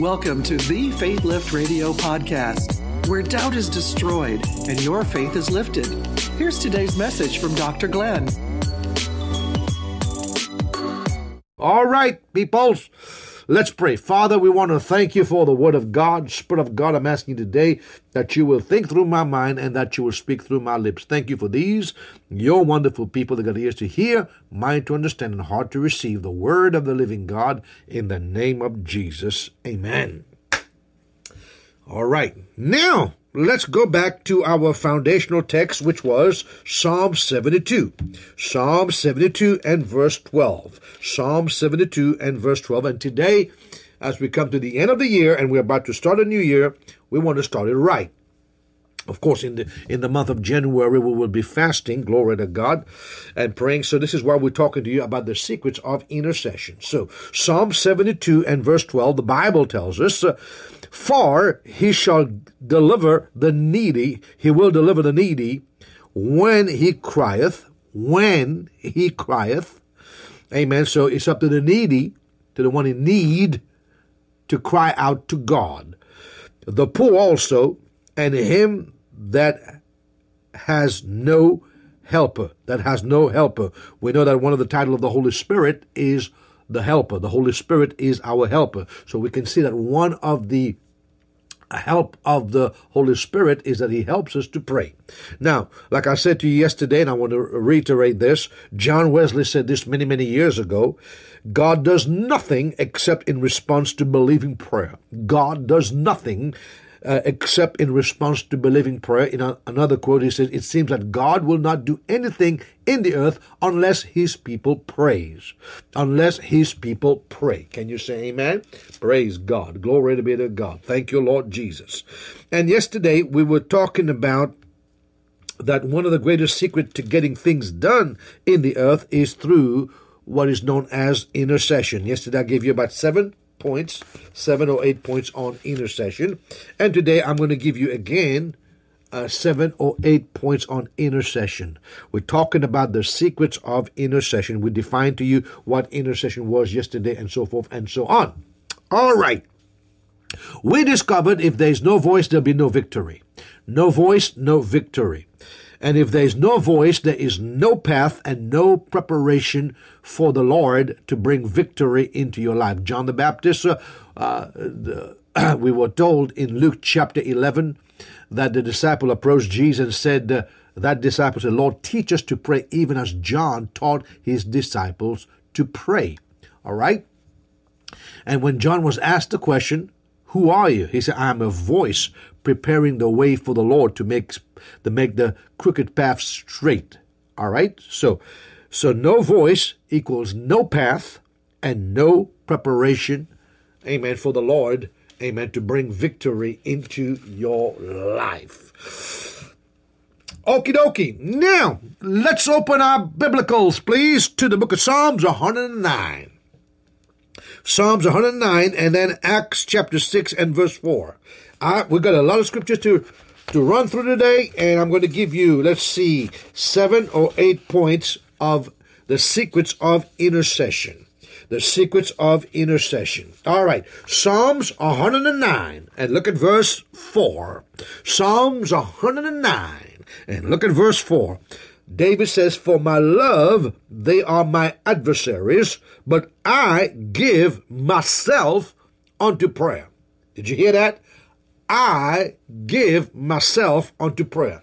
Welcome to the Faithlift Radio podcast, where doubt is destroyed and your faith is lifted. Here's today's message from Dr. Glenn. All right, peoples. Let's pray. Father, we want to thank you for the word of God. Spirit of God, I'm asking today that you will think through my mind and that you will speak through my lips. Thank you for these, your wonderful people that got ears to hear, mind to understand, and heart to receive the word of the living God in the name of Jesus. Amen. All right. Now, let's go back to our foundational text, which was Psalm 72. Psalm 72 and verse 12. Psalm 72 and verse 12. And today, as we come to the end of the year and we're about to start a new year, we want to start it right. Of course, in the in the month of January, we will be fasting, glory to God, and praying. So this is why we're talking to you about the secrets of intercession. So Psalm 72 and verse 12, the Bible tells us, uh, For he shall deliver the needy, he will deliver the needy when he crieth, when he crieth. Amen. So it's up to the needy, to the one in need, to cry out to God. The poor also, and him that has no helper, that has no helper. We know that one of the title of the Holy Spirit is the helper. The Holy Spirit is our helper. So we can see that one of the help of the Holy Spirit is that He helps us to pray. Now, like I said to you yesterday, and I want to reiterate this, John Wesley said this many, many years ago God does nothing except in response to believing prayer. God does nothing uh, except in response to believing prayer. In a, another quote, he says, It seems that God will not do anything in the earth unless his people praise. Unless his people pray. Can you say amen? Praise God. Glory to be to God. Thank you, Lord Jesus. And yesterday we were talking about that one of the greatest secrets to getting things done in the earth is through what is known as intercession. Yesterday I gave you about seven points, seven or eight points on intercession. And today I'm going to give you again uh, seven or eight points on intercession. We're talking about the secrets of intercession. We defined to you what intercession was yesterday and so forth and so on. All right. We discovered if there's no voice, there'll be no victory. No voice, no victory. And if there is no voice, there is no path and no preparation for the Lord to bring victory into your life. John the Baptist, uh, uh, the, we were told in Luke chapter 11 that the disciple approached Jesus and said, uh, that disciple said, Lord, teach us to pray even as John taught his disciples to pray. All right? And when John was asked the question, Who are you? He said, I am a voice preparing the way for the Lord to make to make the crooked path straight. All right? So so no voice equals no path and no preparation, amen, for the Lord, amen, to bring victory into your life. Okie dokie. Now, let's open our biblicals, please, to the book of Psalms 109. Psalms 109 and then Acts chapter 6 and verse 4. I, we've got a lot of scriptures to, to run through today, and I'm going to give you, let's see, seven or eight points of the secrets of intercession. The secrets of intercession. All right. Psalms 109, and look at verse 4. Psalms 109, and look at verse 4. David says, For my love, they are my adversaries, but I give myself unto prayer. Did you hear that? I give myself unto prayer.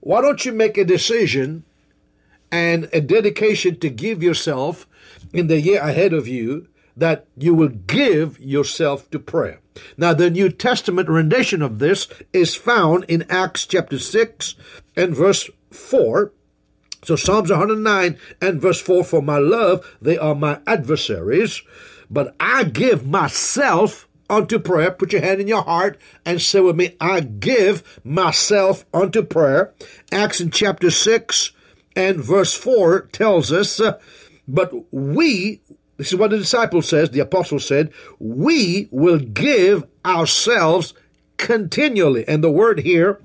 Why don't you make a decision and a dedication to give yourself in the year ahead of you that you will give yourself to prayer? Now, the New Testament rendition of this is found in Acts chapter 6 and verse 4. So Psalms 109 and verse 4 For my love, they are my adversaries, but I give myself unto prayer. Put your hand in your heart and say with me, I give myself unto prayer. Acts in chapter 6 and verse 4 tells us, uh, but we, this is what the disciple says, the apostle said, we will give ourselves continually. And the word here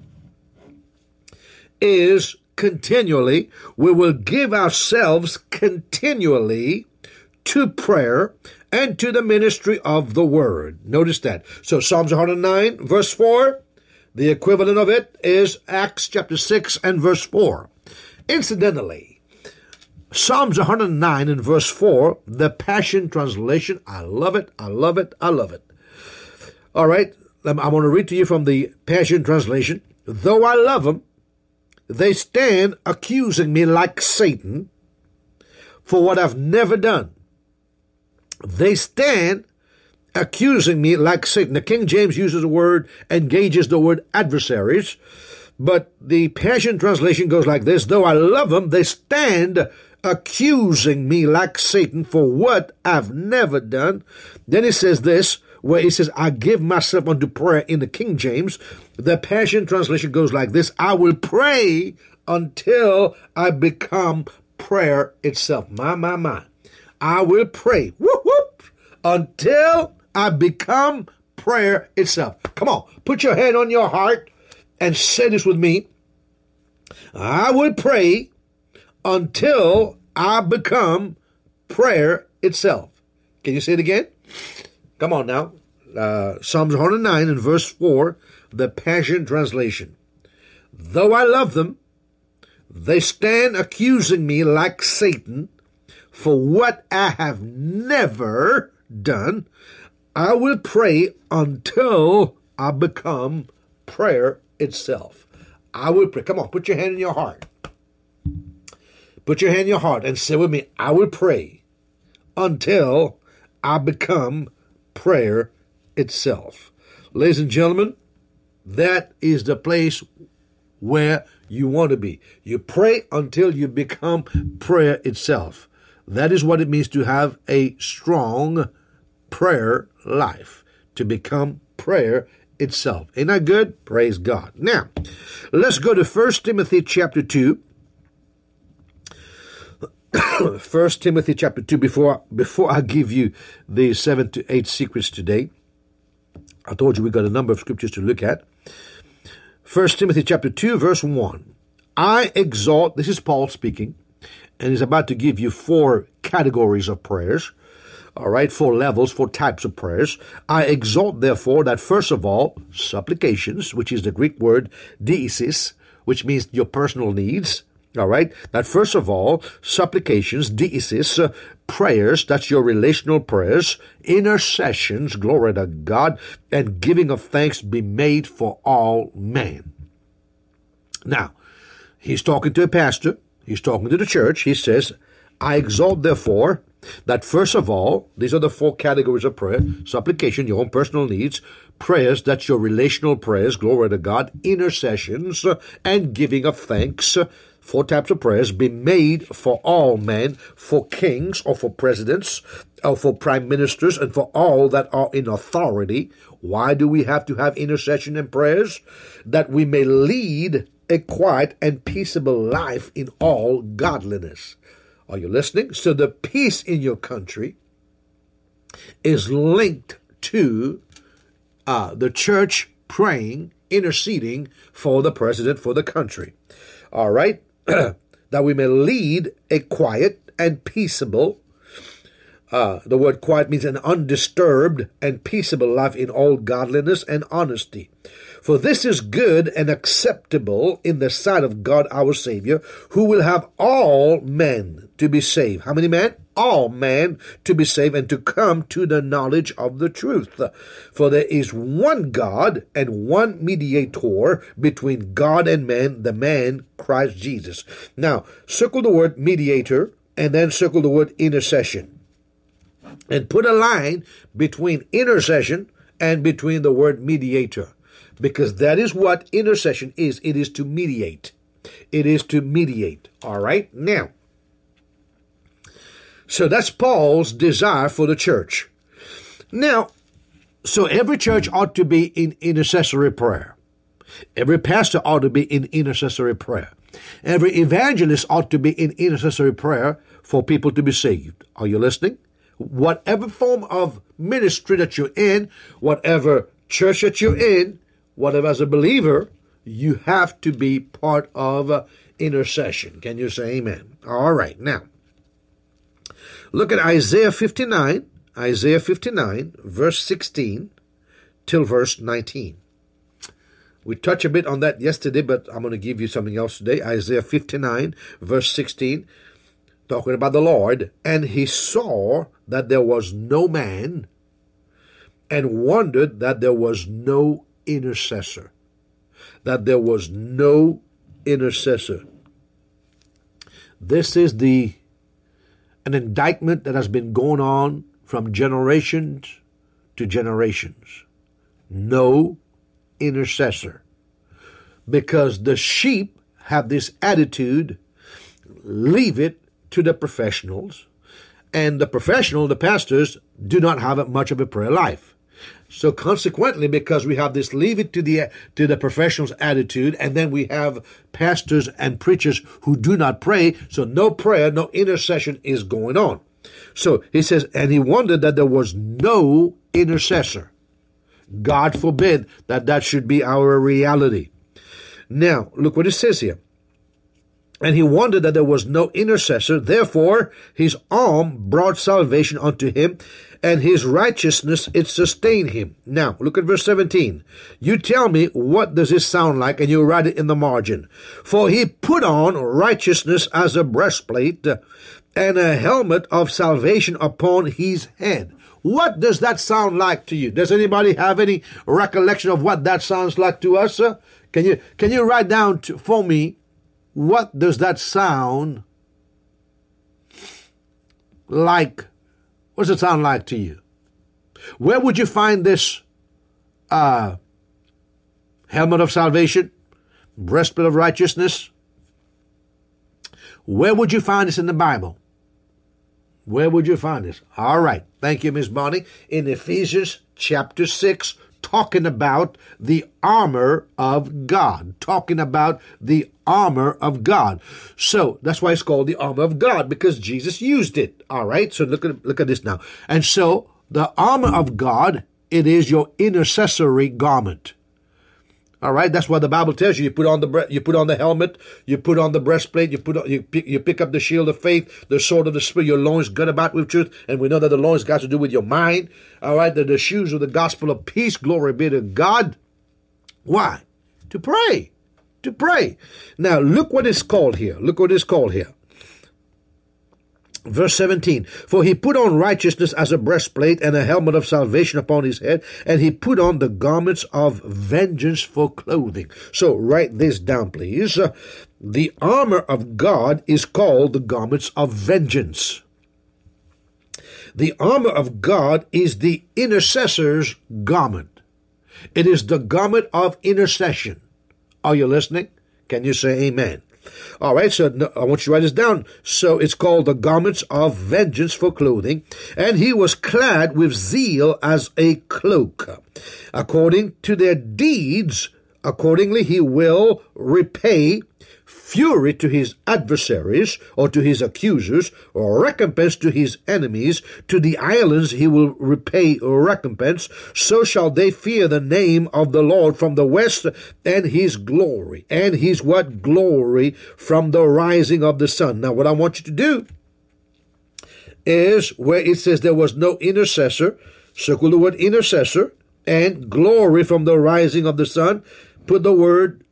is continually. We will give ourselves continually to prayer and to the ministry of the word. Notice that. So Psalms 109, verse 4, the equivalent of it is Acts chapter 6 and verse 4. Incidentally, Psalms 109 and verse 4, the Passion Translation, I love it, I love it, I love it. All right, I'm going to read to you from the Passion Translation. Though I love them, they stand accusing me like Satan for what I've never done. They stand accusing me like Satan. The King James uses the word, engages the word adversaries, but the Passion Translation goes like this Though I love them, they stand accusing me like Satan for what I've never done. Then he says this, where he says, I give myself unto prayer in the King James. The Passion Translation goes like this I will pray until I become prayer itself. My, my, my. I will pray. Whoop. Until I become prayer itself. Come on, put your hand on your heart and say this with me. I will pray until I become prayer itself. Can you say it again? Come on now. Uh, Psalms 109 and verse 4, the Passion Translation. Though I love them, they stand accusing me like Satan for what I have never done. I will pray until I become prayer itself. I will pray. Come on, put your hand in your heart. Put your hand in your heart and say with me, I will pray until I become prayer itself. Ladies and gentlemen, that is the place where you want to be. You pray until you become prayer itself. That is what it means to have a strong prayer life, to become prayer itself. Ain't that good? Praise God. Now, let's go to 1 Timothy chapter 2. 1 Timothy chapter 2 before before I give you the 7 to 8 secrets today. I told you we got a number of scriptures to look at. 1 Timothy chapter 2 verse 1. I exhort, this is Paul speaking, and he's about to give you four categories of prayers. All right, four levels, four types of prayers. I exhort, therefore, that first of all, supplications, which is the Greek word deesis, which means your personal needs. All right, that first of all, supplications, deesis, uh, prayers, that's your relational prayers, intercessions, glory to God, and giving of thanks be made for all men. Now, he's talking to a pastor He's talking to the church. He says, I exalt, therefore, that first of all, these are the four categories of prayer supplication, your own personal needs, prayers, that's your relational prayers, glory to God, intercessions, and giving of thanks. Four types of prayers be made for all men, for kings or for presidents, or for prime ministers, and for all that are in authority. Why do we have to have intercession and prayers? That we may lead a quiet and peaceable life in all godliness. Are you listening? So the peace in your country is linked to uh, the church praying, interceding for the president, for the country. All right? that we may lead a quiet and peaceable uh, the word quiet means an undisturbed and peaceable life in all godliness and honesty. For this is good and acceptable in the sight of God our Savior, who will have all men to be saved. How many men? All men to be saved and to come to the knowledge of the truth. For there is one God and one mediator between God and man, the man Christ Jesus. Now, circle the word mediator and then circle the word intercession. And put a line between intercession and between the word mediator because that is what intercession is. It is to mediate. It is to mediate. All right? Now, so that's Paul's desire for the church. Now, so every church ought to be in intercessory prayer. Every pastor ought to be in intercessory prayer. Every evangelist ought to be in intercessory prayer for people to be saved. Are you listening? Whatever form of ministry that you're in, whatever church that you're in, whatever as a believer, you have to be part of uh, intercession. Can you say amen? All right, now look at Isaiah 59, Isaiah 59, verse 16 till verse 19. We touched a bit on that yesterday, but I'm going to give you something else today. Isaiah 59, verse 16, talking about the Lord. And he saw that there was no man, and wondered that there was no intercessor. That there was no intercessor. This is the an indictment that has been going on from generations to generations. No intercessor. Because the sheep have this attitude leave it to the professionals, and the professional, the pastors, do not have much of a prayer life. So consequently, because we have this leave it to the to the professionals attitude, and then we have pastors and preachers who do not pray, so no prayer, no intercession is going on. So he says, and he wondered that there was no intercessor. God forbid that that should be our reality. Now, look what it says here. And he wondered that there was no intercessor. Therefore, his arm brought salvation unto him, and his righteousness it sustained him. Now, look at verse 17. You tell me, what does this sound like? And you write it in the margin. For he put on righteousness as a breastplate, and a helmet of salvation upon his head. What does that sound like to you? Does anybody have any recollection of what that sounds like to us? Can you can you write down to, for me what does that sound like? What does it sound like to you? Where would you find this uh, helmet of salvation, breastplate of righteousness? Where would you find this in the Bible? Where would you find this? All right. Thank you, Miss Bonnie. In Ephesians chapter 6, talking about the armor of God. Talking about the armor of God. So that's why it's called the armor of God, because Jesus used it. All right. So look at look at this now. And so the armor of God, it is your intercessory garment. All right, that's why the Bible tells you you put on the you put on the helmet, you put on the breastplate, you put on, you pick, you pick up the shield of faith, the sword of the spirit, your loins gut about with truth, and we know that the loins got to do with your mind. All right, the, the shoes of the gospel of peace. Glory be to God. Why? To pray, to pray. Now look what is called here. Look what is called here. Verse 17, for he put on righteousness as a breastplate and a helmet of salvation upon his head, and he put on the garments of vengeance for clothing. So write this down, please. Uh, the armor of God is called the garments of vengeance. The armor of God is the intercessor's garment. It is the garment of intercession. Are you listening? Can you say amen? All right, so I want you to write this down. So it's called the garments of vengeance for clothing, and he was clad with zeal as a cloak. According to their deeds, accordingly he will repay fury to his adversaries or to his accusers, or recompense to his enemies. To the islands he will repay recompense. So shall they fear the name of the Lord from the west and his glory. And his what? Glory from the rising of the sun. Now, what I want you to do is where it says there was no intercessor, circle the word intercessor, and glory from the rising of the sun. Put the word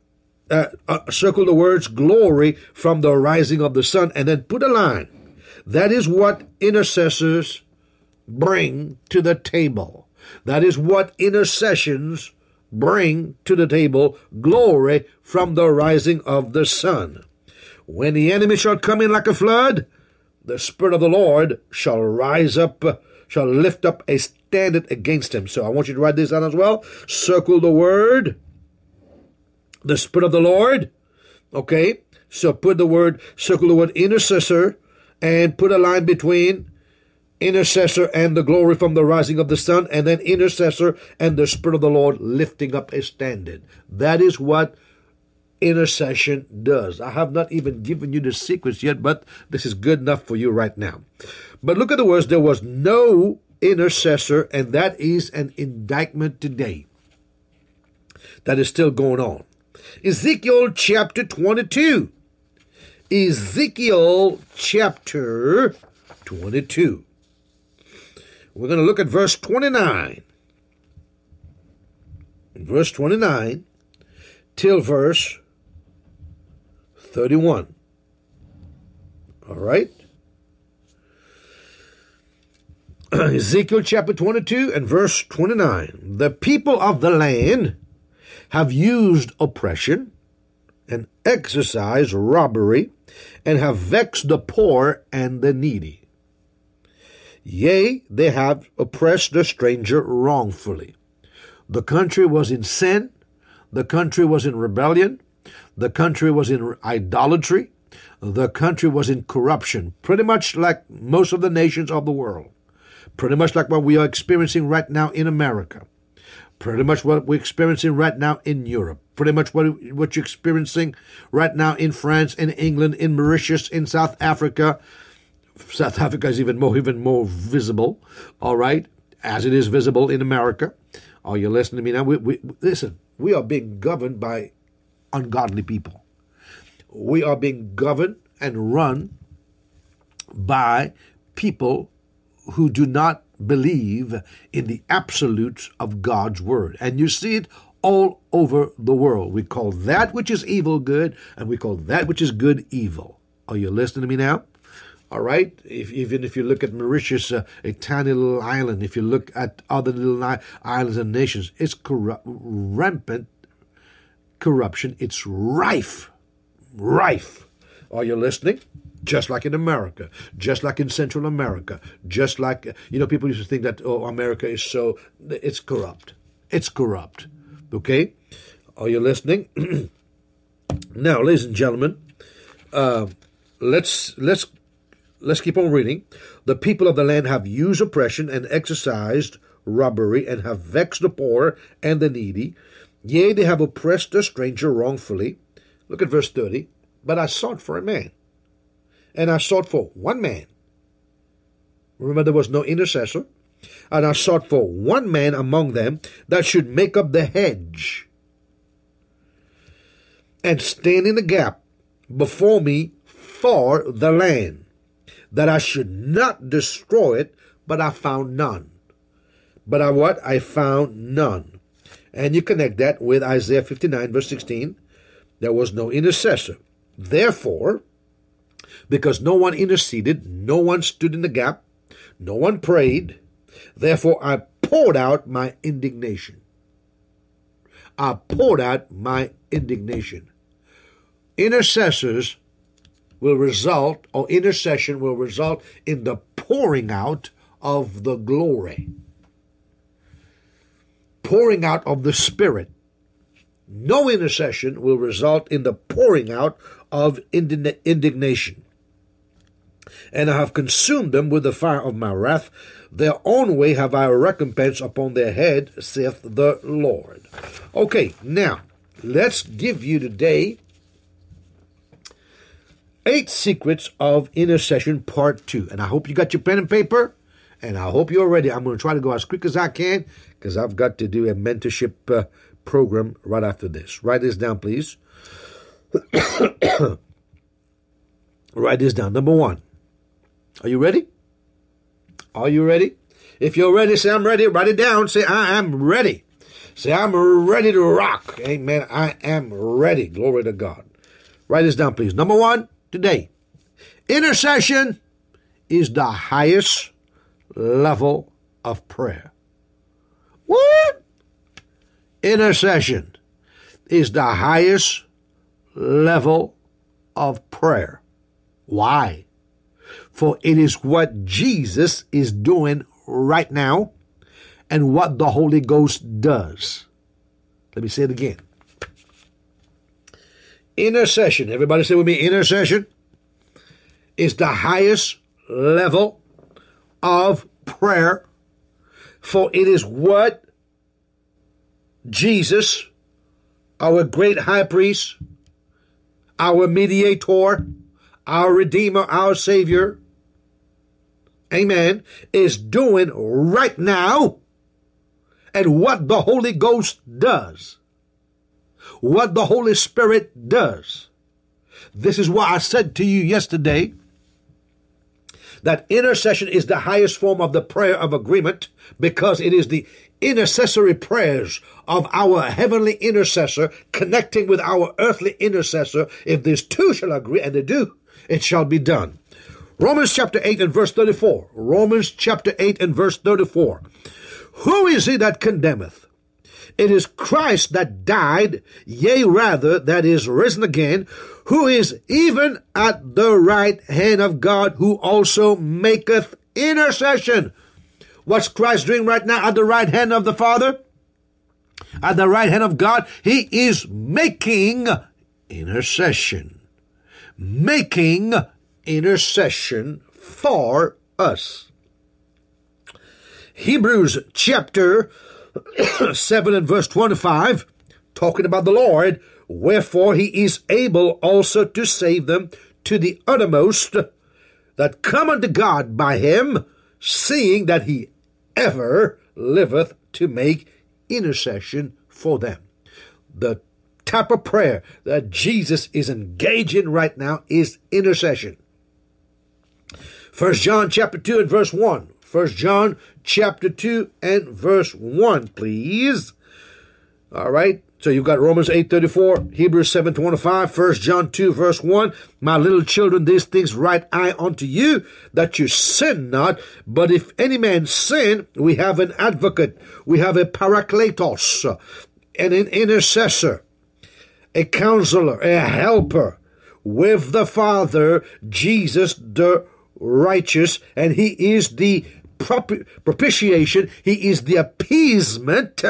uh, uh, circle the words glory from the rising of the sun and then put a line. That is what intercessors bring to the table. That is what intercessions bring to the table glory from the rising of the sun. When the enemy shall come in like a flood, the Spirit of the Lord shall rise up, shall lift up a standard against him. So I want you to write this down as well. Circle the word the Spirit of the Lord. Okay, so put the word, circle the word intercessor, and put a line between intercessor and the glory from the rising of the sun, and then intercessor and the Spirit of the Lord lifting up a standard. That is what intercession does. I have not even given you the secrets yet, but this is good enough for you right now. But look at the words there was no intercessor, and that is an indictment today that is still going on. Ezekiel chapter 22. Ezekiel chapter 22. We're going to look at verse 29. Verse 29 till verse 31. All right? Ezekiel chapter 22 and verse 29. The people of the land have used oppression and exercised robbery and have vexed the poor and the needy. Yea, they have oppressed the stranger wrongfully. The country was in sin, the country was in rebellion, the country was in idolatry, the country was in corruption, pretty much like most of the nations of the world, pretty much like what we are experiencing right now in America, pretty much what we're experiencing right now in Europe, pretty much what, what you're experiencing right now in France, in England, in Mauritius, in South Africa. South Africa is even more, even more visible, all right, as it is visible in America. Are you listening to me now? We, we, listen, we are being governed by ungodly people. We are being governed and run by people who do not believe in the absolutes of God's word. And you see it all over the world. We call that which is evil good, and we call that which is good evil. Are you listening to me now? All right. If, even if you look at Mauritius, uh, a tiny little island, if you look at other little islands and nations, it's corrupt, rampant corruption. It's rife, rife. Are you listening? Just like in America, just like in Central America, just like you know, people used to think that oh, America is so it's corrupt. It's corrupt. Okay, are you listening? now, ladies and gentlemen, uh, let's let's let's keep on reading. The people of the land have used oppression and exercised robbery and have vexed the poor and the needy Yea, they have oppressed the stranger wrongfully. Look at verse 30. But I sought for a man, and I sought for one man. Remember, there was no intercessor. And I sought for one man among them that should make up the hedge and stand in the gap before me for the land, that I should not destroy it, but I found none. But I what? I found none. And you connect that with Isaiah 59, verse 16. There was no intercessor. Therefore, because no one interceded, no one stood in the gap, no one prayed, therefore I poured out my indignation. I poured out my indignation. Intercessors will result, or intercession will result in the pouring out of the glory pouring out of the Spirit. No intercession will result in the pouring out of indignation. And I have consumed them with the fire of my wrath. Their own way have I recompense upon their head, saith the Lord. Okay, now let's give you today eight secrets of intercession, part two. And I hope you got your pen and paper, and I hope you're ready. I'm going to try to go as quick as I can because I've got to do a mentorship uh, program right after this. Write this down, please. Write this down. Number one. Are you ready? Are you ready? If you're ready, say, I'm ready. Write it down. Say, I am ready. Say, I'm ready to rock. Amen. I am ready. Glory to God. Write this down, please. Number one, today. Intercession is the highest level of prayer. What? Intercession is the highest level of prayer. Why? For it is what Jesus is doing right now and what the Holy Ghost does. Let me say it again. Intercession, everybody say with me, intercession is the highest level of prayer for it is what Jesus, our great high priest, our mediator, our redeemer, our savior, amen, is doing right now and what the Holy Ghost does, what the Holy Spirit does. This is why I said to you yesterday that intercession is the highest form of the prayer of agreement because it is the intercessory prayers of our heavenly intercessor connecting with our earthly intercessor. If these two shall agree, and they do, it shall be done. Romans chapter 8 and verse 34. Romans chapter 8 and verse 34. Who is he that condemneth? It is Christ that died, yea, rather, that is risen again, who is even at the right hand of God, who also maketh intercession. What's Christ doing right now at the right hand of the Father? At the right hand of God, He is making intercession. Making intercession for us. Hebrews chapter 7 and verse 25, talking about the Lord, wherefore he is able also to save them to the uttermost that come unto God by him, seeing that he ever liveth to make intercession for them. The type of prayer that Jesus is engaging right now is intercession. First John chapter 2 and verse 1. First John chapter 2 and verse 1, please. All right. So you've got Romans 8:34, Hebrews 7:25, 1 John 2 verse 1. My little children, these things write I unto you, that you sin not. But if any man sin, we have an advocate, we have a parakletos, and an intercessor, a counselor, a helper with the Father, Jesus the righteous, and he is the propitiation, he is the appeasement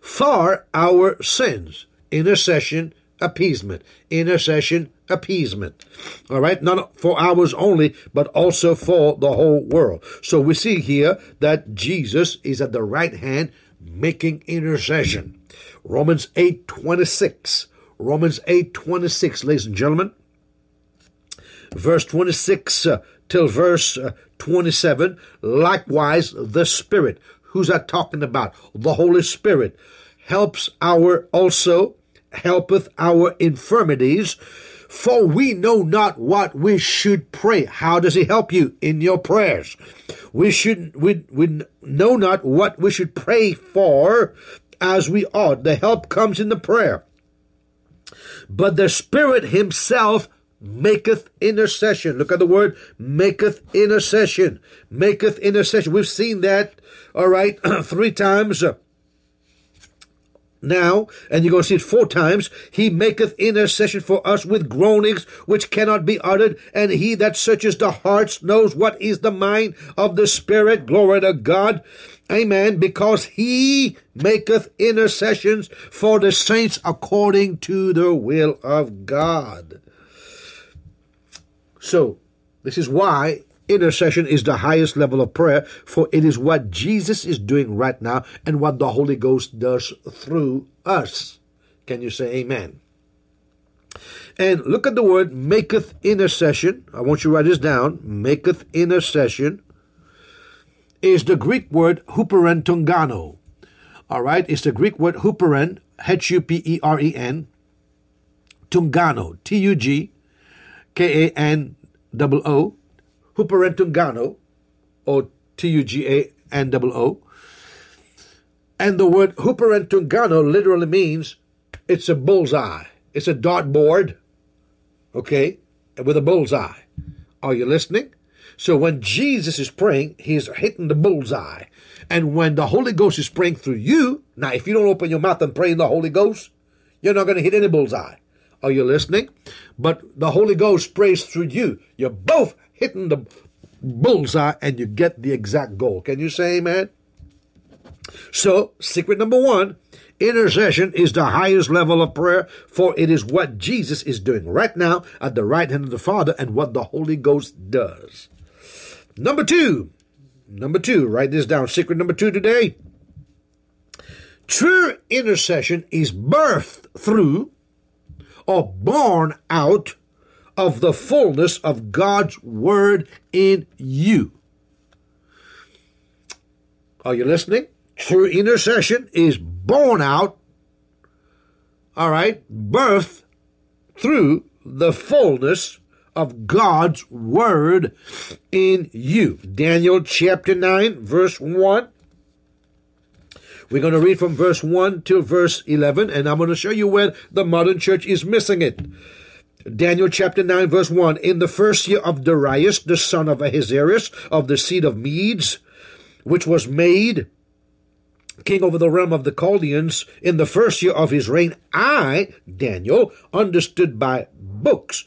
for our sins. Intercession, appeasement. Intercession, appeasement. All right, not for ours only, but also for the whole world. So we see here that Jesus is at the right hand making intercession. Romans 8 26. Romans 8 26, ladies and gentlemen. Verse 26 uh, till verse uh, 27. Likewise, the Spirit. Who's that talking about? The Holy Spirit helps our also helpeth our infirmities for we know not what we should pray how does he help you in your prayers we should we, we know not what we should pray for as we ought the help comes in the prayer but the spirit himself maketh intercession look at the word maketh intercession maketh intercession we've seen that all right three times uh, now, and you're going to see it four times, he maketh intercession for us with groanings which cannot be uttered, and he that searches the hearts knows what is the mind of the Spirit. Glory to God. Amen. Because he maketh intercessions for the saints according to the will of God. So, this is why Intercession is the highest level of prayer, for it is what Jesus is doing right now and what the Holy Ghost does through us. Can you say amen? And look at the word maketh intercession. I want you to write this down. Maketh intercession is the Greek word huperen tungano. All right, it's the Greek word huperen, H U P E R E N, tungano, T U G K A N O O huperentungano, or T-U-G-A-N-O-O. And the word huperentungano literally means it's a bullseye. It's a dartboard, okay, with a bullseye. Are you listening? So when Jesus is praying, he's hitting the bullseye. And when the Holy Ghost is praying through you, now if you don't open your mouth and pray in the Holy Ghost, you're not going to hit any bullseye. Are you listening? But the Holy Ghost prays through you. You're both hitting the bullseye and you get the exact goal. Can you say amen? So, secret number one intercession is the highest level of prayer, for it is what Jesus is doing right now at the right hand of the Father and what the Holy Ghost does. Number two, number two, write this down. Secret number two today. True intercession is birthed through or born out of the fullness of God's word in you. Are you listening? True intercession is born out, all right, birth through the fullness of God's word in you. Daniel chapter 9, verse 1. We're going to read from verse 1 to verse 11, and I'm going to show you where the modern church is missing it. Daniel chapter 9, verse 1. In the first year of Darius, the son of Ahasuerus, of the seed of Medes, which was made king over the realm of the Chaldeans, in the first year of his reign, I, Daniel, understood by books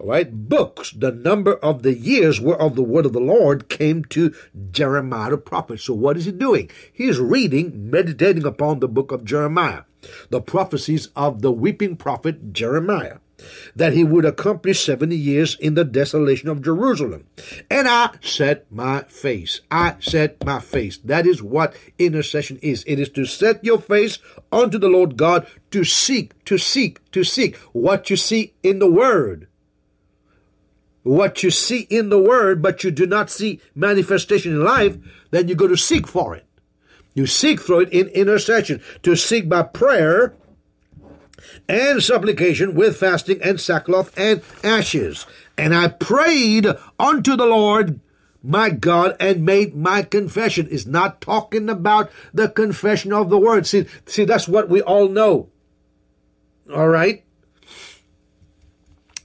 all right, books, the number of the years whereof the word of the Lord came to Jeremiah the prophet. So what is he doing? He is reading, meditating upon the book of Jeremiah, the prophecies of the weeping prophet Jeremiah that he would accomplish 70 years in the desolation of Jerusalem. And I set my face. I set my face. That is what intercession is. It is to set your face unto the Lord God to seek, to seek, to seek what you see in the Word what you see in the Word, but you do not see manifestation in life, then you go to seek for it. You seek for it in intercession, to seek by prayer and supplication with fasting and sackcloth and ashes. And I prayed unto the Lord my God and made my confession. Is not talking about the confession of the word. See, see, that's what we all know. All right?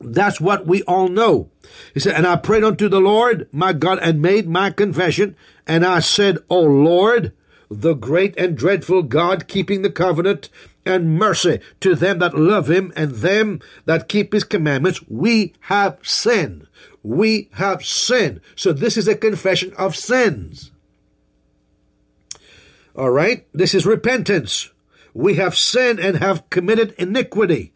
That's what we all know. He said, And I prayed unto the Lord my God and made my confession. And I said, O Lord, the great and dreadful God, keeping the covenant and mercy to them that love him and them that keep his commandments, we have sinned. We have sinned. So this is a confession of sins. All right? This is repentance. We have sinned and have committed iniquity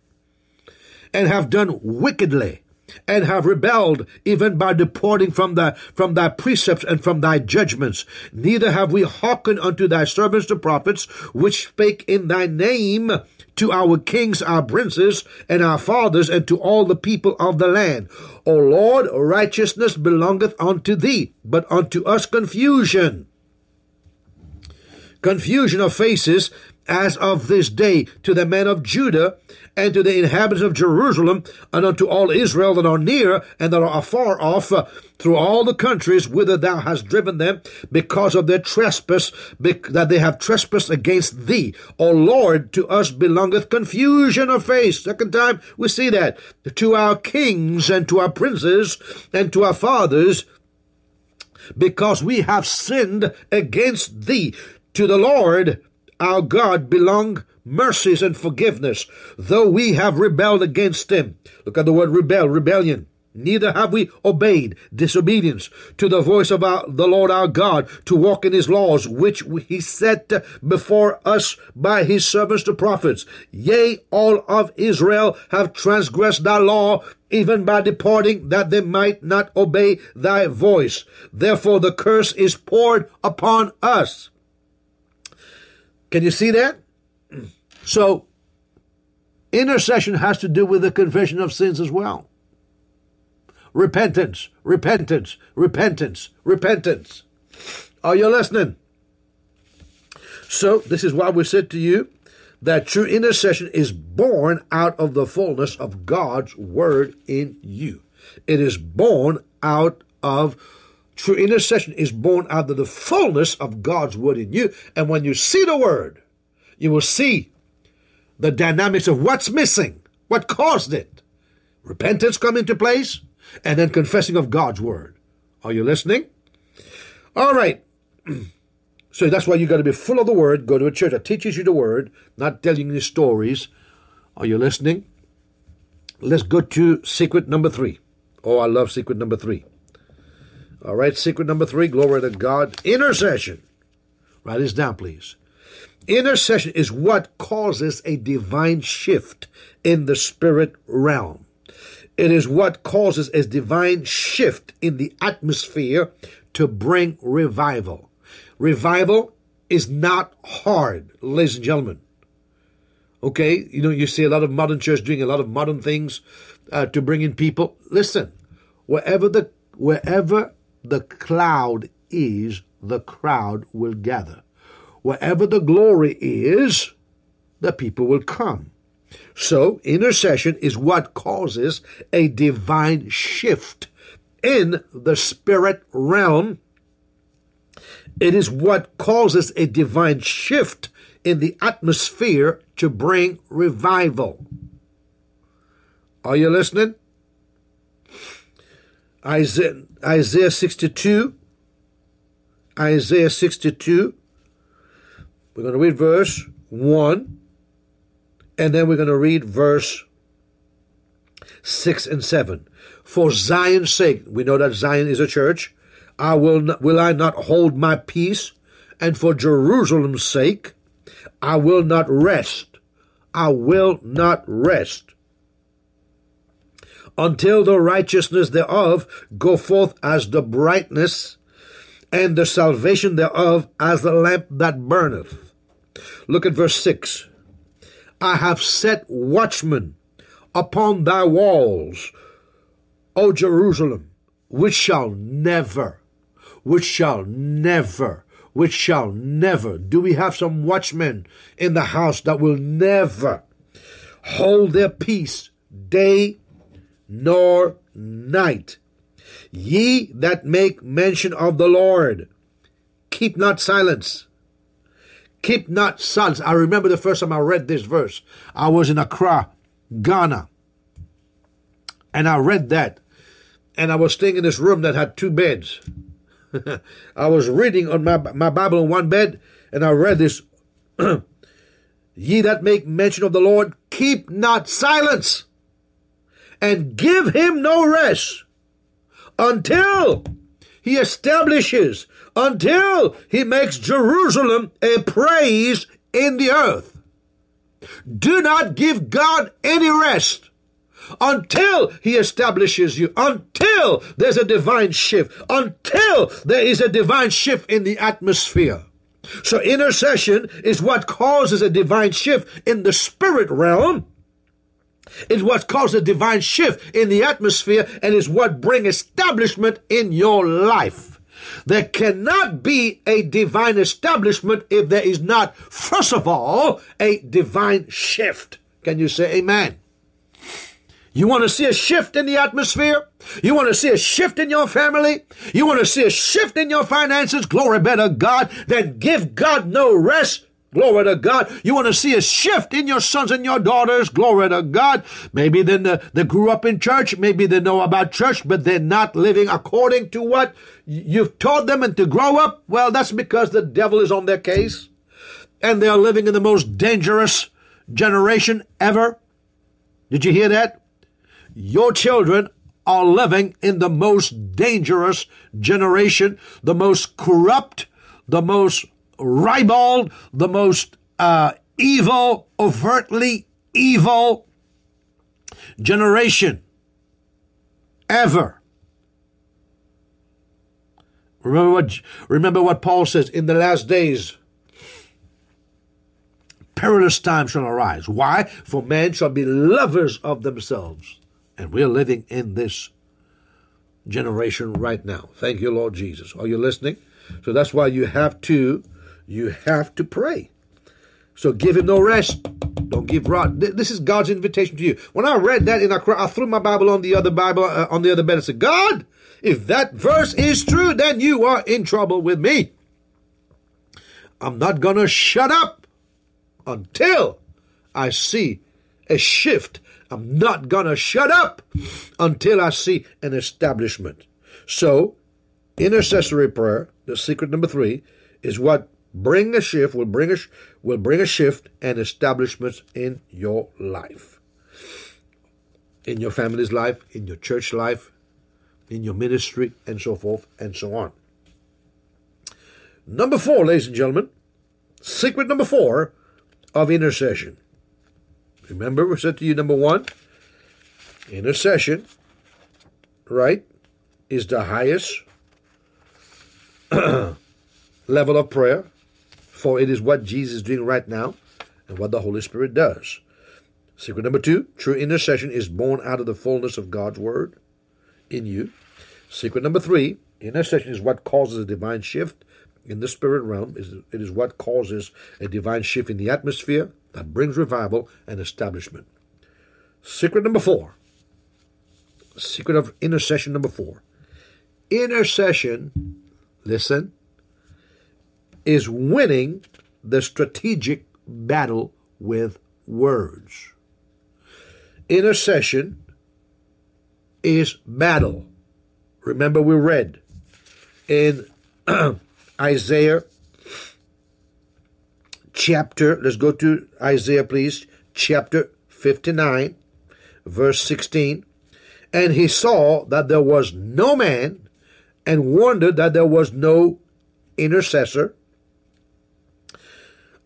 and have done wickedly and have rebelled even by departing from thy from thy precepts and from thy judgments. Neither have we hearkened unto thy servants the prophets which spake in thy name to our kings our princes and our fathers and to all the people of the land. O lord righteousness belongeth unto thee but unto us confusion. Confusion of faces as of this day to the men of Judah and to the inhabitants of Jerusalem and unto all Israel that are near and that are afar off uh, through all the countries whither thou hast driven them because of their trespass that they have trespassed against thee. O Lord, to us belongeth confusion of face. Second time we see that. To our kings and to our princes and to our fathers because we have sinned against thee. To the Lord our God belong mercies and forgiveness, though we have rebelled against him. Look at the word rebel, rebellion. Neither have we obeyed disobedience to the voice of our, the Lord our God to walk in his laws, which he set before us by his servants the prophets. Yea, all of Israel have transgressed thy law, even by departing that they might not obey thy voice. Therefore the curse is poured upon us. Can you see that? So, intercession has to do with the confession of sins as well. Repentance, repentance, repentance, repentance. Are you listening? So, this is why we said to you that true intercession is born out of the fullness of God's word in you. It is born out of True intercession is born out of the fullness of God's word in you. And when you see the word, you will see the dynamics of what's missing, what caused it. Repentance come into place, and then confessing of God's word. Are you listening? All right. So that's why you got to be full of the word. Go to a church that teaches you the word, not telling you stories. Are you listening? Let's go to secret number three. Oh, I love secret number three. All right, secret number three, glory to God. Intercession. Write this down, please. Intercession is what causes a divine shift in the spirit realm. It is what causes a divine shift in the atmosphere to bring revival. Revival is not hard, ladies and gentlemen. Okay, you know, you see a lot of modern church doing a lot of modern things uh, to bring in people. Listen, wherever the wherever the cloud is, the crowd will gather. Wherever the glory is, the people will come. So, intercession is what causes a divine shift in the spirit realm. It is what causes a divine shift in the atmosphere to bring revival. Are you listening? Isaiah, Isaiah 62. Isaiah 62. We're going to read verse 1, and then we're going to read verse 6 and 7. For Zion's sake, we know that Zion is a church. I will not, will I not hold my peace? And for Jerusalem's sake, I will not rest. I will not rest until the righteousness thereof go forth as the brightness, and the salvation thereof as the lamp that burneth. Look at verse 6. I have set watchmen upon thy walls, O Jerusalem, which shall never, which shall never, which shall never. Do we have some watchmen in the house that will never hold their peace day nor night? Ye that make mention of the Lord, keep not silence. Keep not silence. I remember the first time I read this verse. I was in Accra, Ghana. And I read that. And I was staying in this room that had two beds. I was reading on my, my Bible on one bed, and I read this Ye that make mention of the Lord, keep not silence, and give him no rest until he establishes, until he makes Jerusalem a praise in the earth. Do not give God any rest until he establishes you, until there's a divine shift, until there is a divine shift in the atmosphere. So intercession is what causes a divine shift in the spirit realm. It's what causes a divine shift in the atmosphere and is what bring establishment in your life. There cannot be a divine establishment if there is not, first of all, a divine shift. Can you say amen? You want to see a shift in the atmosphere? You want to see a shift in your family? You want to see a shift in your finances? Glory be to God. Then give God no rest. Glory to God. You want to see a shift in your sons and your daughters? Glory to God. Maybe then they, grew up in church. Maybe they know about church, but they're not living according to what you've taught them and to grow up. Well, that's because the devil is on their case and they are living in the most dangerous generation ever. Did you hear that? Your children are living in the most dangerous generation, the most corrupt, the most ribald, the most uh, evil, overtly evil generation ever. Remember what, remember what Paul says in the last days. Perilous times shall arise. Why? For men shall be lovers of themselves. And we're living in this generation right now. Thank you, Lord Jesus. Are you listening? So that's why you have to you have to pray. So give him no rest. Don't give rot. This is God's invitation to you. When I read that in Accra, I threw my Bible on the other Bible uh, on the other bed and said, "God, if that verse is true, then you are in trouble with me. I'm not gonna shut up until I see a shift. I'm not gonna shut up until I see an establishment." So, intercessory prayer, the secret number three, is what bring a shift, will bring a, will bring a shift and establishments in your life. In your family's life, in your church life, in your ministry, and so forth and so on. Number four, ladies and gentlemen, secret number four of intercession. Remember, we said to you number one, intercession, right, is the highest level of prayer for it is what Jesus is doing right now and what the Holy Spirit does. Secret number two true intercession is born out of the fullness of God's Word in you. Secret number three intercession is what causes a divine shift in the spirit realm. It is what causes a divine shift in the atmosphere that brings revival and establishment. Secret number four. Secret of intercession number four. Intercession, listen, is winning the strategic battle with words. Intercession is battle. Remember, we read in Isaiah chapter, let's go to Isaiah, please, chapter 59, verse 16. And he saw that there was no man, and wondered that there was no intercessor.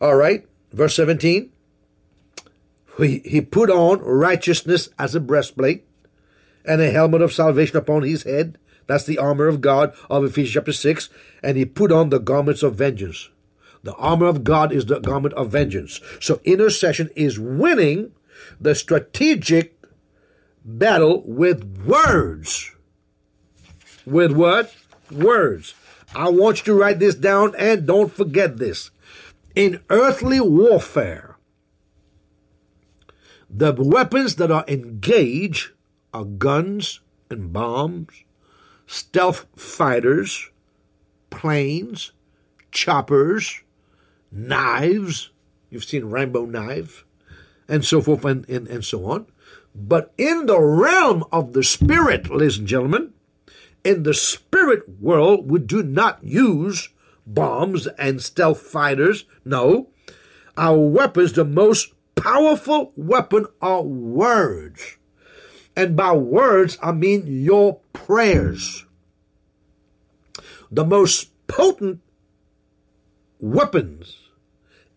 All right, verse 17. He, he put on righteousness as a breastplate and a helmet of salvation upon his head. That's the armor of God of Ephesians chapter 6. And he put on the garments of vengeance. The armor of God is the garment of vengeance. So intercession is winning the strategic battle with words. With what? Words. I want you to write this down and don't forget this. In earthly warfare, the weapons that are engaged are guns and bombs, stealth fighters, planes, choppers, knives. You've seen Rambo knife, and so forth and, and, and so on. But in the realm of the spirit, ladies and gentlemen, in the spirit world, we do not use bombs and stealth fighters. No. Our weapons, the most powerful weapon are words. And by words, I mean your prayers. The most potent weapons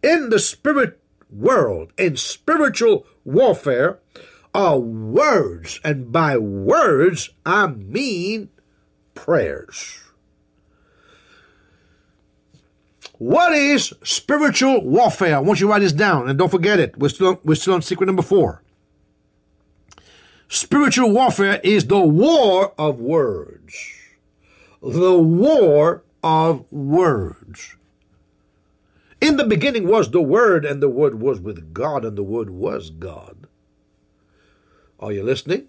in the spirit world, in spiritual warfare, are words. And by words, I mean prayers. What is spiritual warfare? I want you to write this down and don't forget it. We're still, we're still on secret number four. Spiritual warfare is the war of words. The war of words. In the beginning was the Word, and the Word was with God, and the Word was God. Are you listening?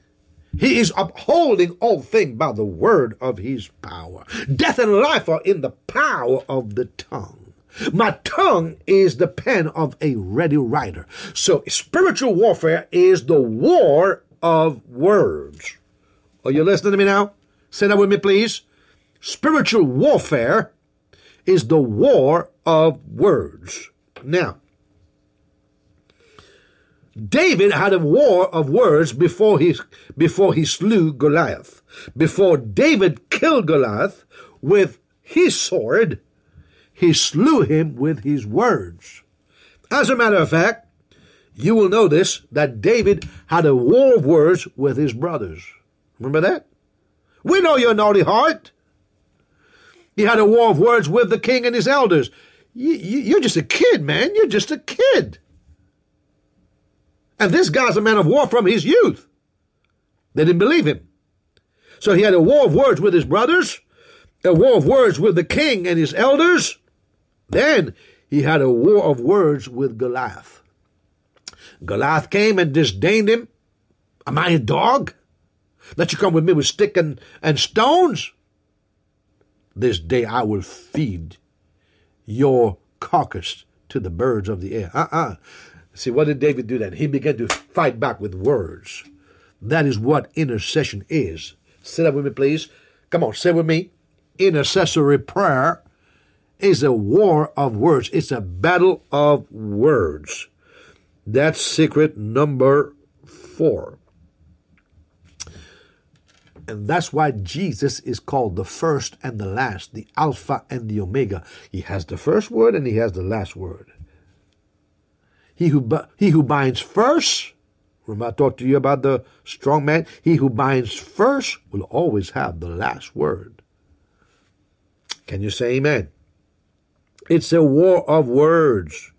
He is upholding all things by the word of his power. Death and life are in the power of the tongue. My tongue is the pen of a ready writer. So spiritual warfare is the war of words. Are you listening to me now? Say that with me, please. Spiritual warfare is the war of words. Now, David had a war of words before he, before he slew Goliath. Before David killed Goliath with his sword, he slew him with his words. As a matter of fact, you will notice that David had a war of words with his brothers. Remember that? We know your naughty heart. He had a war of words with the king and his elders. You, you, you're just a kid, man. You're just a kid. And this guy's a man of war from his youth. They didn't believe him. So he had a war of words with his brothers, a war of words with the king and his elders. Then he had a war of words with Goliath. Goliath came and disdained him. Am I a dog? That you come with me with stick and, and stones? This day I will feed your carcass to the birds of the air. Uh-uh. See, what did David do then? He began to fight back with words. That is what intercession is. Say that with me, please. Come on, say with me. Intercessory prayer is a war of words. It's a battle of words. That's secret number four. And that's why Jesus is called the first and the last, the Alpha and the Omega. He has the first word and he has the last word. He who, he who binds first, remember I talked to you about the strong man? He who binds first will always have the last word. Can you say amen? It's a war of words.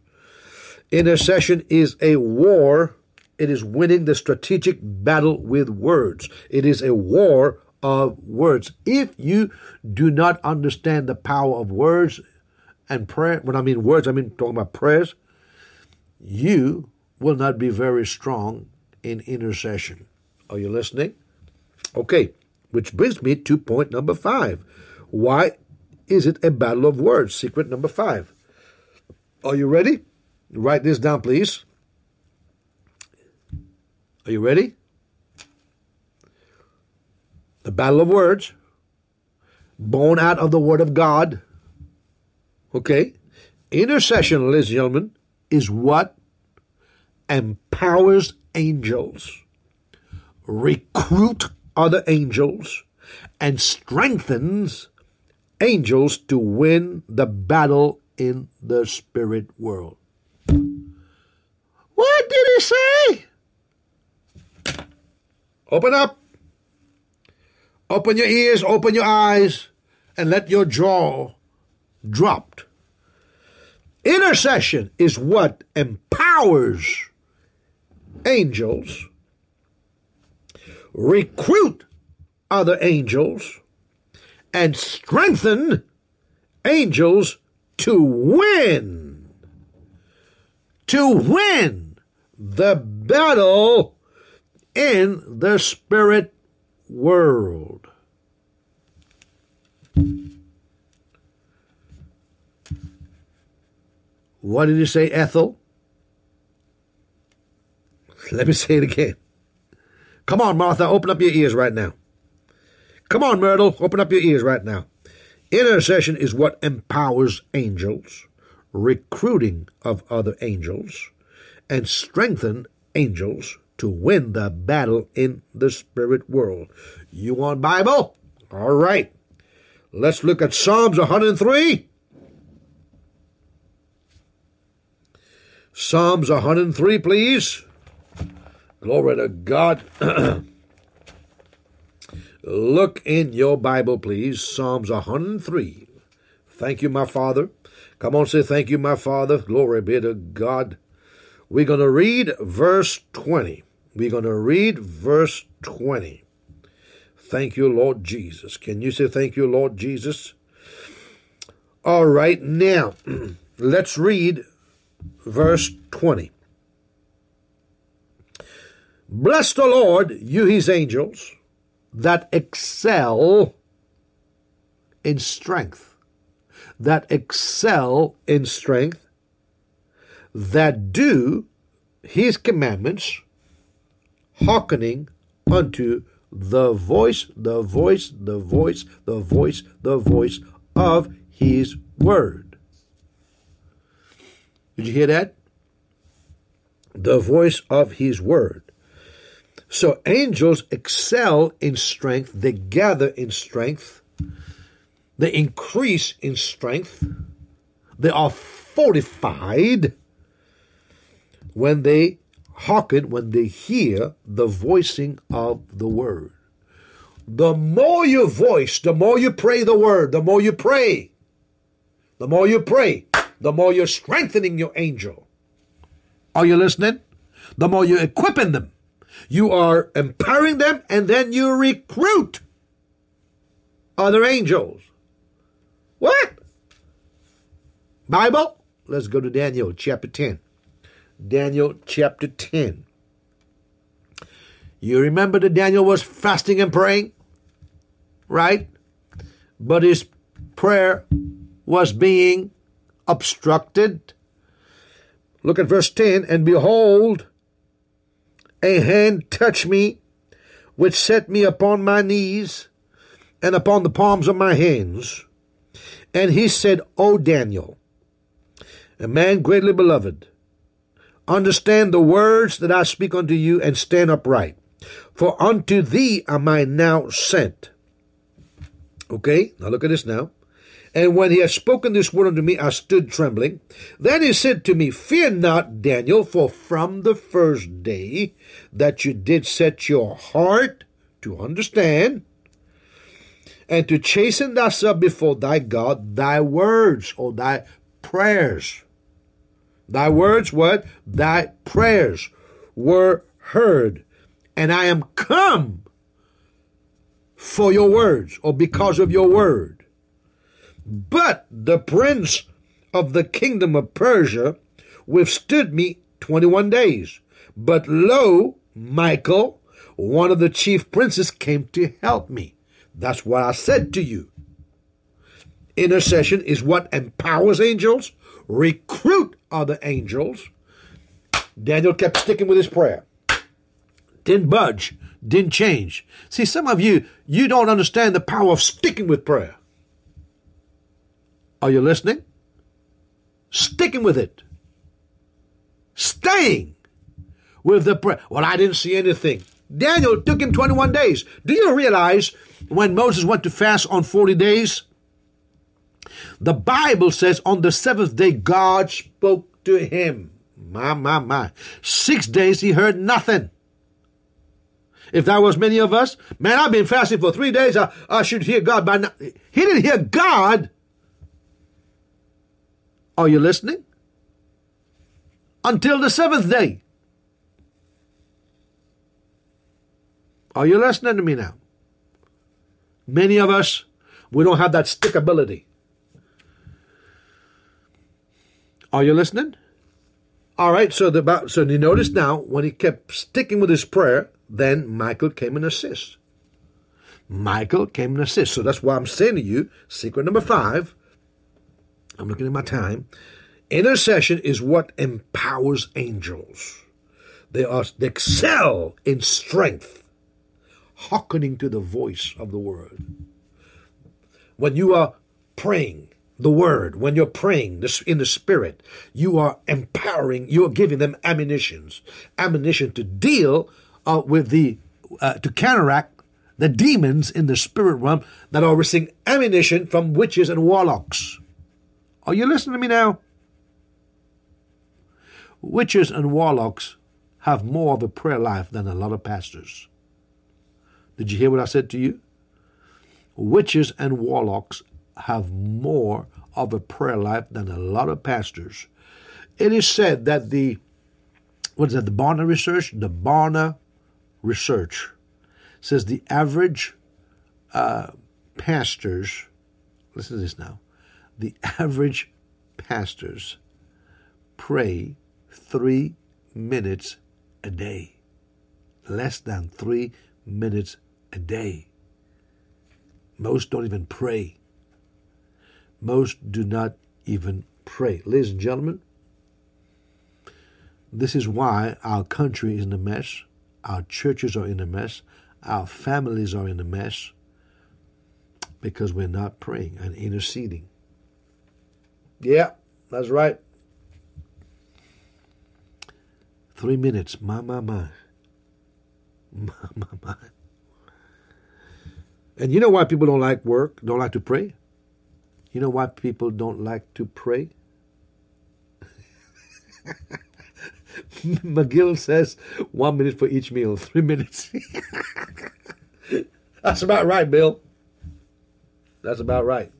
Intercession is a war. It is winning the strategic battle with words. It is a war of words. If you do not understand the power of words, and prayer, when I mean words, I mean talking about prayers, you will not be very strong in intercession. Are you listening? Okay, which brings me to point number five. Why is it a battle of words? Secret number five. Are you ready? Write this down, please. Are you ready? The battle of words, born out of the Word of God. Okay? Intercession, ladies and gentlemen, is what empowers angels, recruit other angels, and strengthens angels to win the battle in the spirit world. What did he say? Open up. Open your ears, open your eyes, and let your jaw drop. Intercession is what empowers angels, recruit other angels, and strengthen angels to win. To win the battle in the spirit world. What did you say, Ethel? Let me say it again. Come on, Martha, open up your ears right now. Come on, Myrtle, open up your ears right now. Intercession is what empowers angels, recruiting of other angels, and strengthen angels to win the battle in the spirit world. You want Bible? All right. Let's look at Psalms 103. Psalms 103, please. Glory to God. Look in your Bible, please. Psalms 103. Thank you, my Father. Come on, say thank you, my Father. Glory be to God. We're going to read verse 20. We're going to read verse 20. Thank you, Lord Jesus. Can you say thank you, Lord Jesus? All right, now let's read verse 20. Bless the Lord, you his angels, that excel in strength, that excel in strength, that do his commandments, hearkening unto the voice, the voice, the voice, the voice, the voice of his word. Did you hear that? The voice of his word. So angels excel in strength, they gather in strength, they increase in strength, they are fortified. When they hearken, when they hear the voicing of the word. The more you voice, the more you pray the word, the more you pray, the more you pray, the more you're strengthening your angel. Are you listening? The more you're equipping them you are empowering them and then you recruit other angels. What? Bible? Let's go to Daniel chapter 10. Daniel chapter 10. You remember that Daniel was fasting and praying? Right? But his prayer was being obstructed. Look at verse 10 and behold, a hand touched me, which set me upon my knees and upon the palms of my hands. And he said, O Daniel, a man greatly beloved, understand the words that I speak unto you and stand upright. For unto thee am I now sent. Okay, now look at this now. And when he had spoken this word unto me, I stood trembling. Then he said to me, Fear not, Daniel, for from the first day that you did set your heart to understand and to chasten thyself before thy God, thy words or thy prayers. Thy words, what? Thy prayers were heard. And I am come for your words or because of your word. But the prince of the kingdom of Persia withstood me 21 days. But lo, Michael, one of the chief princes, came to help me. That's what I said to you. Intercession is what empowers angels, recruit other angels. Daniel kept sticking with his prayer. Didn't budge, didn't change. See, some of you, you don't understand the power of sticking with prayer. Are you listening? Sticking with it. Staying with the prayer. Well, I didn't see anything. Daniel took him 21 days. Do you realize when Moses went to fast on 40 days? The Bible says on the seventh day, God spoke to him. My, my, my. Six days he heard nothing. If that was many of us, man, I've been fasting for three days. I, I should hear God by now. He didn't hear God. Are you listening? Until the seventh day. Are you listening to me now? Many of us, we don't have that stickability. Are you listening? All right, so the so you notice now when he kept sticking with his prayer, then Michael came and assist. Michael came and assist. So that's why I'm saying to you, secret number five. I'm looking at my time. Intercession is what empowers angels. They are they excel in strength, hearkening to the voice of the word. When you are praying, the word, when you're praying in the spirit, you are empowering, you're giving them ammunitions, ammunition to deal uh, with the, uh, to counteract the demons in the spirit realm that are receiving ammunition from witches and warlocks. Are you listening to me now? Witches and warlocks have more of a prayer life than a lot of pastors. Did you hear what I said to you? Witches and warlocks have more of a prayer life than a lot of pastors. It is said that the what is that, the Barna research? The Barna research says the average uh, pastors, listen to this now, the average pastors pray three minutes a day. Less than three minutes a day. Most don't even pray. Most do not even pray. Ladies and gentlemen, this is why our country is in a mess, our churches are in a mess, our families are in a mess, because we're not praying and interceding. Yeah, that's right. Three minutes, my, my, my. My, my, my. And you know why people don't like work, don't like to pray? You know why people don't like to pray? McGill says one minute for each meal, three minutes. That's about right, Bill. That's about right.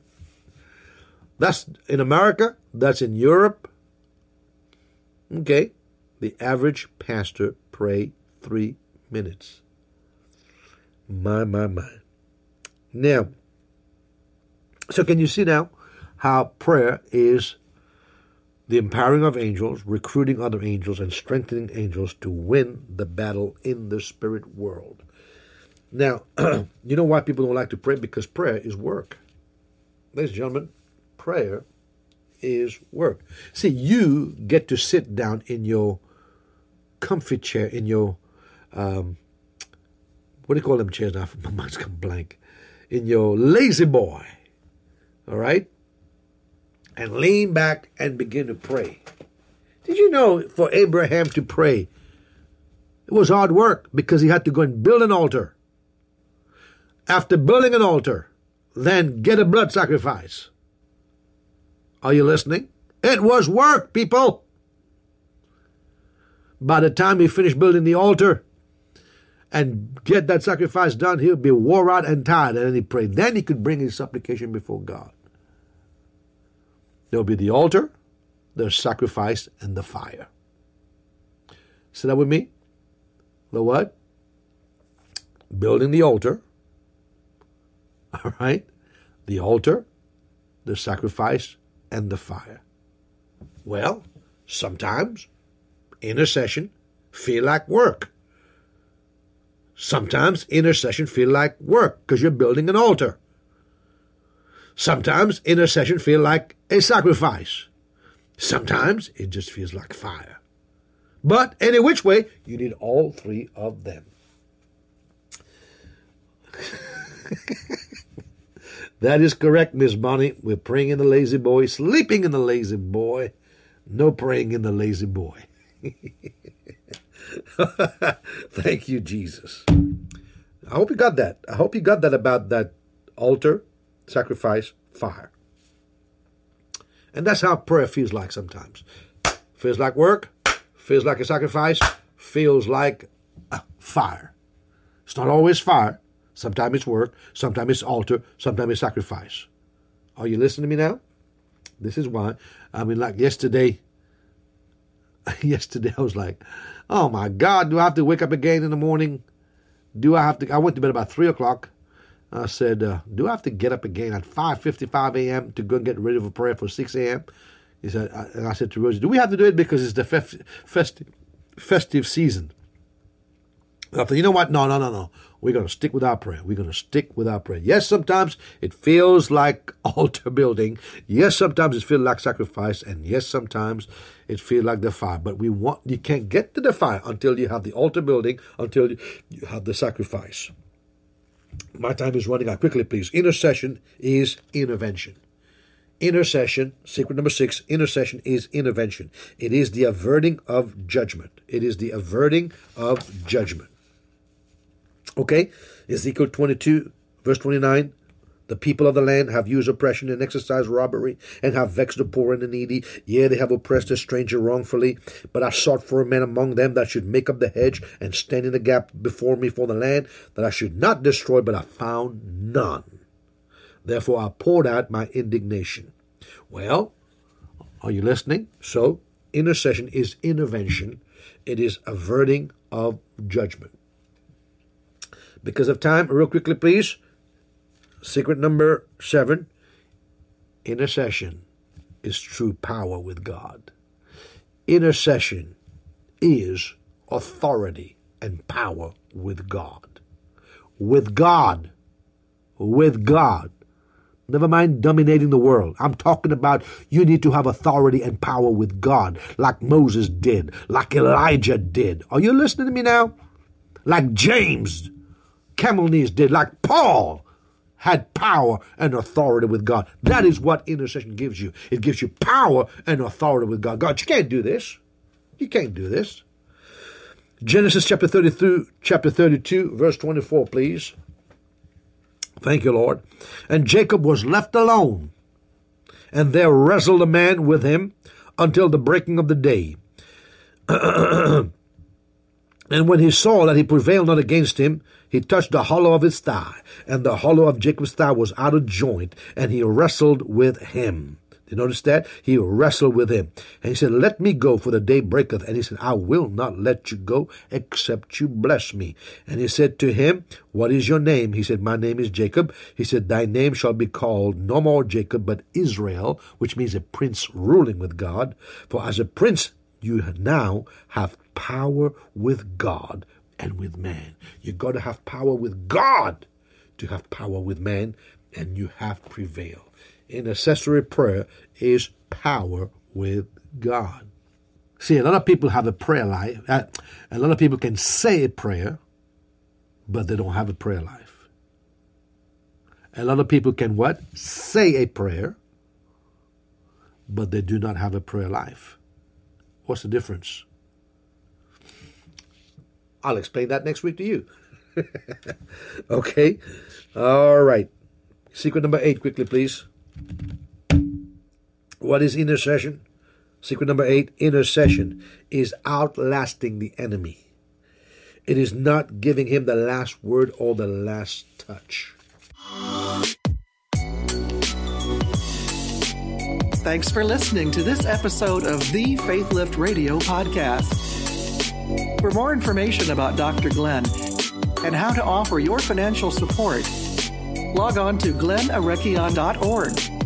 That's in America, that's in Europe. Okay. The average pastor pray three minutes. My, my, my. Now, so, can you see now how prayer is the empowering of angels, recruiting other angels, and strengthening angels to win the battle in the spirit world? Now, you know why people don't like to pray? Because prayer is work. Ladies and gentlemen, prayer is work. See, you get to sit down in your comfy chair, in your, um, what do you call them chairs now? My mind's blank. In your La-Z-Boy all right? And lean back and begin to pray. Did you know for Abraham to pray, it was hard work because he had to go and build an altar. After building an altar, then get a blood sacrifice. Are you listening? It was work, people. By the time he finished building the altar and get that sacrifice done, he'll be wore out and tired. And then he prayed. Then he could bring his supplication before God. There will be the altar, the sacrifice, and the fire. Say that with me. The what? Building the altar. All right. The altar, the sacrifice, and the fire. Well, sometimes intercession feel like work. Sometimes intercession feel like work because you're building an altar. Sometimes intercession feel like a sacrifice. Sometimes it just feels like fire. But any which way, you need all three of them. that is correct, Miss Bonnie. We're praying in the La-Z-Boy, sleeping in the La-Z-Boy, no praying in the La-Z-Boy. Thank you, Jesus. I hope you got that. I hope you got that about that altar, sacrifice, fire. And that's how prayer feels like sometimes. Feels like work, feels like a sacrifice, feels like fire. It's not always fire. Sometimes it's work, sometimes it's altar, sometimes it's sacrifice. Are you listening to me now? This is why. I mean, like yesterday, yesterday I was like, oh my God, do I have to wake up again in the morning? Do I have to? I went to bed about 3 o'clock. I said, uh, do I have to get up again at 5.55 a.m. to go and get ready for prayer for 6 a.m.? He said, and I said to Rosie, do we have to do it because it's the fef- festive, festive season? I thought, you know what? No, no, no, no. We're going to stick with our prayer. We're going to stick with our prayer. Yes, sometimes it feels like altar building. Yes, sometimes it feels like sacrifice. And yes, sometimes it feels like the fire. But we want, you can't get to the fire until you have the altar building, until you have the sacrifice. My time is running out. Quickly, please. Intercession is intervention. Intercession, secret number six, intercession is intervention. It is the averting of judgment. It is the averting of judgment. Okay? Ezekiel 22, verse 29. The people of the land have used oppression and exercised robbery, and have vexed the poor and the needy. Yea, they have oppressed a stranger wrongfully. But I sought for a man among them that should make up the hedge and stand in the gap before me for the land, that I should not destroy, but I found none. Therefore I poured out my indignation. Well, are you listening? So, intercession is intervention, it is averting of judgment. Because of time, real quickly, please. Secret number seven intercession is true power with God. Intercession is authority and power with God. With God. With God. Never mind dominating the world. I'm talking about you need to have authority and power with God, like Moses did, like Elijah did. Are you listening to me now? Like James, camel knees did, like Paul had power and authority with God. That is what intercession gives you. It gives you power and authority with God. God, you can't do this. You can't do this. Genesis chapter 32, chapter 32, verse 24, please. Thank you, Lord. And Jacob was left alone, and there wrestled a man with him until the breaking of the day. and when he saw that he prevailed not against him, he touched the hollow of his thigh, and the hollow of Jacob's thigh was out of joint, and he wrestled with him. You notice that? He wrestled with him. And he said, Let me go, for the day breaketh. And he said, I will not let you go, except you bless me. And he said to him, What is your name? He said, My name is Jacob. He said, Thy name shall be called no more Jacob, but Israel, which means a prince ruling with God. For as a prince, you now have power with God and with man. You got to have power with God to have power with man, and you have prevailed. Intercessory prayer is power with God. See, a lot of people have a prayer life. Uh, a lot of people can say a prayer, but they don't have a prayer life. A lot of people can what? Say a prayer, but they do not have a prayer life. What's the difference? I'll explain that next week to you. okay? All right. Secret number eight, quickly, please. What is intercession? Secret number eight intercession is outlasting the enemy. It is not giving him the last word or the last touch. Thanks for listening to this episode of the Faithlift Radio podcast. For more information about Dr. Glenn and how to offer your financial support, log on to glennarekion.org